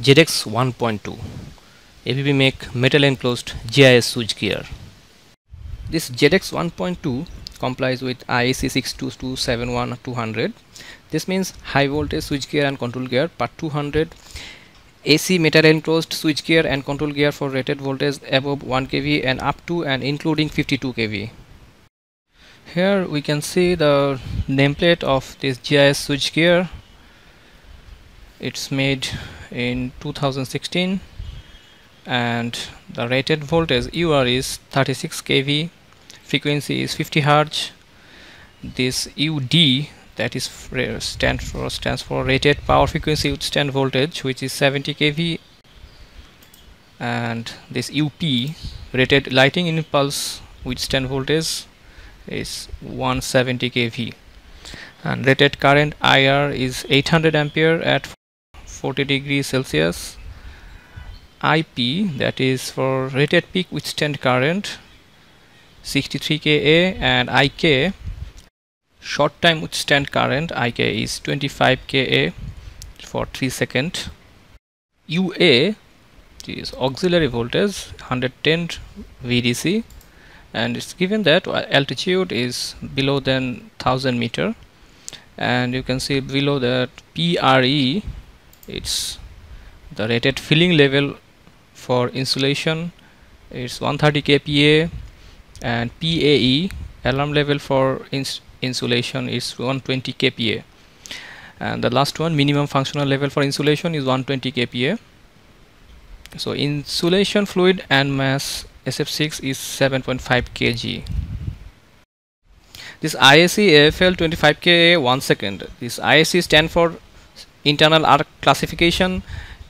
ZX 1.2 ABB make metal enclosed GIS switchgear. This ZX 1.2 complies with IEC 62271 This means high voltage switchgear and control gear part 200 AC metal enclosed switchgear and control gear for rated voltage above 1 kV and up to and including 52 kV. Here we can see the nameplate of this GIS switchgear. It's made in 2016 and the rated voltage UR is 36 kV frequency is 50 Hz this UD that is stand for stands for rated power frequency withstand voltage which is 70 kV. And this UP rated lighting impulse withstand voltage is 170 kV. And rated current IR is 800 ampere at 40 degrees Celsius IP that is for rated peak withstand current 63 kA and IK short time withstand current IK is 25 kA for 3 second. UA is auxiliary voltage 110 VDC and it's given that altitude is below than 1000 meter. And you can see below that PRE it's the rated filling level for insulation it's 130 kPa and PAE alarm level for ins insulation is 120 kPa. And the last one minimum functional level for insulation is 120 kPa. So insulation fluid and mass SF6 is 7.5 kg. This IAC AFL 25K 1 second. This IAC stand for internal arc classification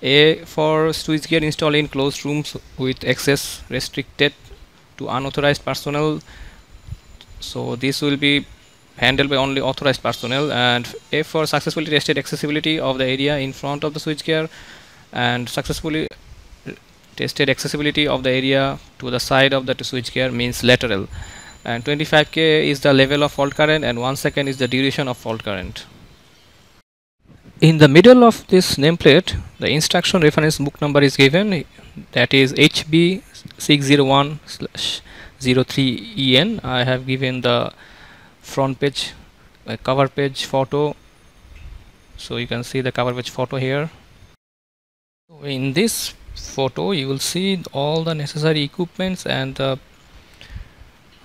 A for switchgear installed in closed rooms with access restricted to unauthorized personnel. So this will be handled by only authorized personnel. And A for successfully tested accessibility of the area in front of the switchgear and successfully tested accessibility of the area to the side of the switchgear means lateral. And 25k is the level of fault current and 1 second is the duration of fault current in the middle of this nameplate the instruction reference book number is given. That is HB 601 03EN I have given the front page uh, cover page photo. So you can see the cover page photo here. In this photo you will see all the necessary equipments and the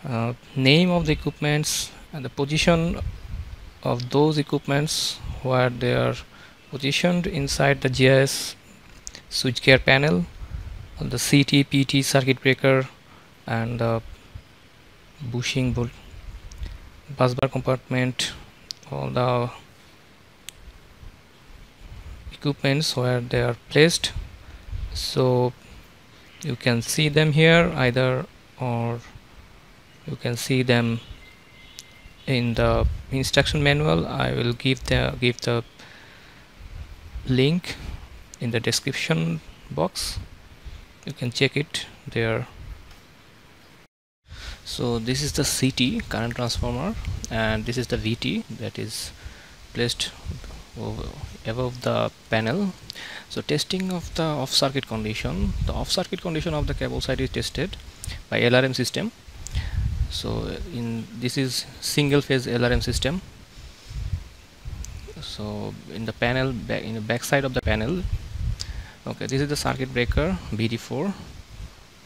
uh, name of the equipments and the position of those equipments where they are positioned inside the GIS switchgear panel the CT PT circuit breaker and the bushing bus bar compartment all the equipments where they are placed. So you can see them here either or you can see them in the instruction manual I will give the give the link in the description box. You can check it there. So this is the CT current transformer and this is the VT that is placed above the panel. So testing of the off circuit condition. The off circuit condition of the cable side is tested by LRM system so in this is single phase LRM system. So in the panel back in the back side of the panel okay this is the circuit breaker VD4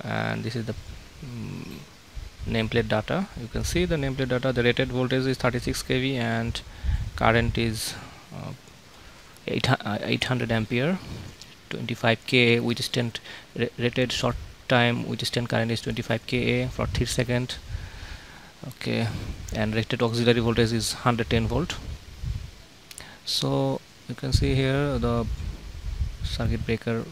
and this is the um, nameplate data. You can see the nameplate data the rated voltage is 36 kV and current is uh, 800 ampere. 25k withstand rated short time withstand current is 25 ka for 3 second okay and rated auxiliary voltage is 110 volt. So you can see here the circuit breaker.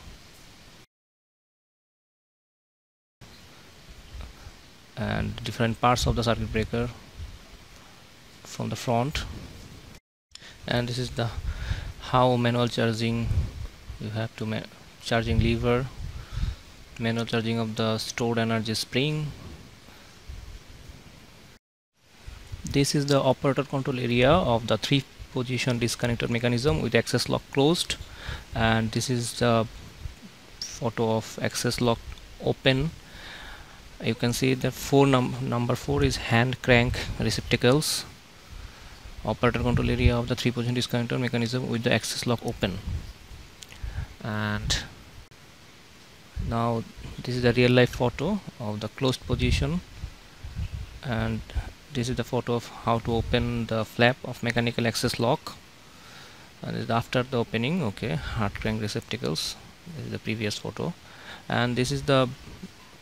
And different parts of the circuit breaker from the front. And this is the how manual charging you have to charging lever manual charging of the stored energy spring this is the operator control area of the three position disconnector mechanism with access lock closed. And this is the photo of access lock open. You can see the four num number four is hand crank receptacles. Operator control area of the three position disconnector mechanism with the access lock open. And now this is the real life photo of the closed position. And this is the photo of how to open the flap of mechanical access lock. Uh, and after the opening okay hard crank receptacles. This is the previous photo. And this is the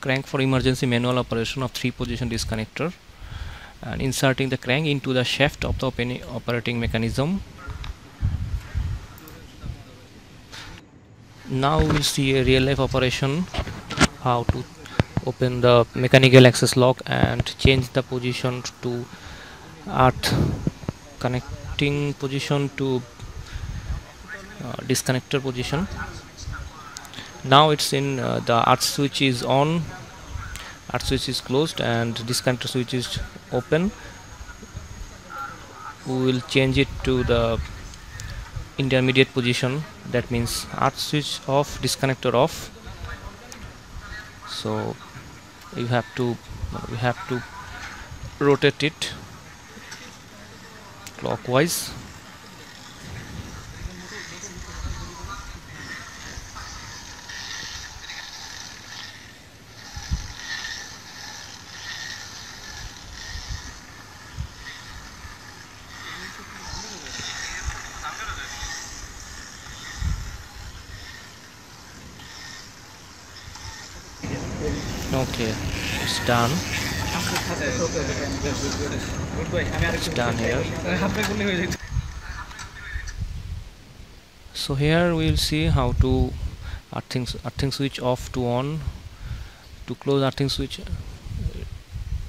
crank for emergency manual operation of three position disconnector and inserting the crank into the shaft of the opening operating mechanism. Now we'll see a real life operation how to open the mechanical access lock and change the position to earth connecting position to uh, disconnector position. Now it's in uh, the earth switch is on earth switch is closed and disconnector switch is open. We will change it to the intermediate position. That means earth switch off disconnector off so you have to you have to rotate it clockwise okay it's done. It's done here. So here we'll see how to earthing, earthing switch off to on. To close earthing switch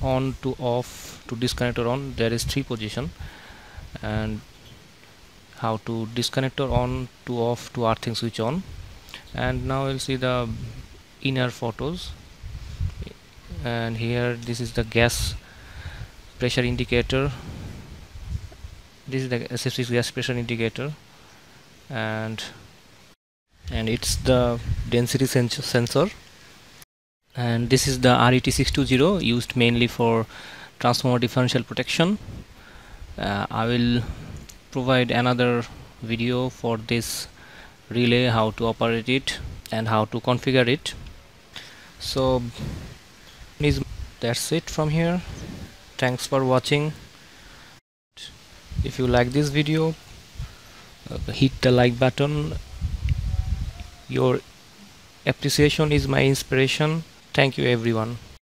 on to off to disconnector on. There is three position. And how to disconnector on to off to earthing switch on. And now we'll see the inner photos and here this is the gas pressure indicator. This is the SF6 gas pressure indicator. And and it's the density sensor. And this is the RET620 used mainly for transformer differential protection. Uh, I will provide another video for this relay how to operate it and how to configure it. So is that's it from here. Thanks for watching. If you like this video uh, hit the like button. Your appreciation is my inspiration. Thank you everyone